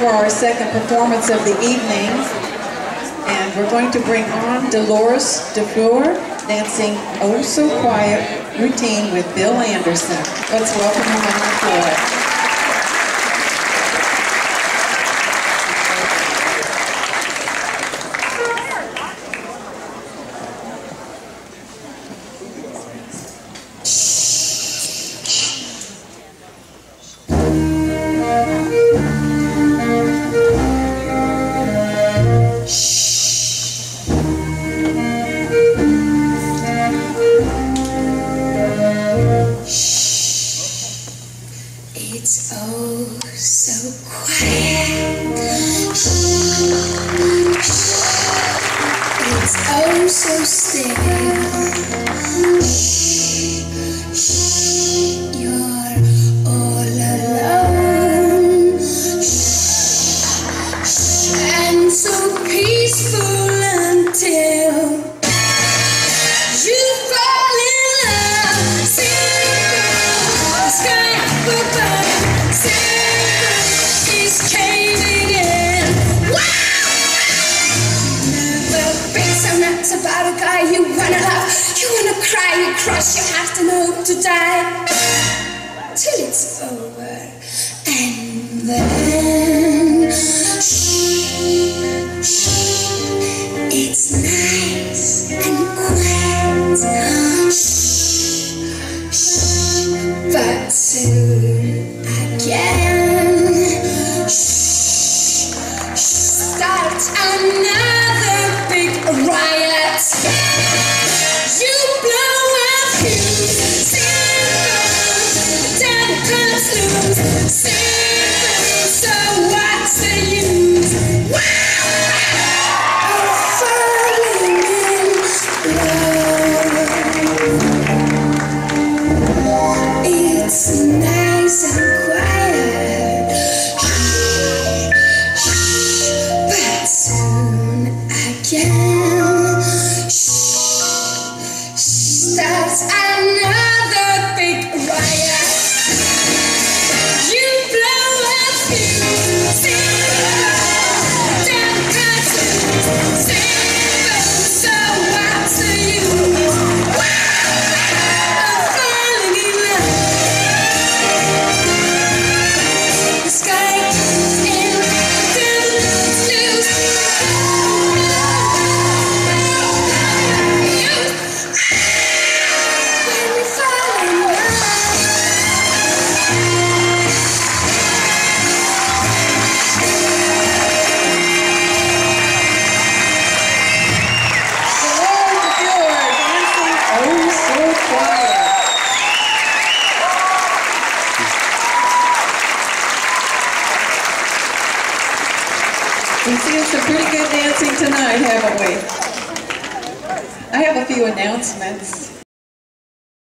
for our second performance of the evening. And we're going to bring on Dolores Dufour dancing Oh So Quiet routine with Bill Anderson. Let's welcome him on the floor. It's oh so still. Cry, you heart and hope to die. Till it's over. And then We've seen some pretty good dancing tonight, haven't we? I have a few announcements.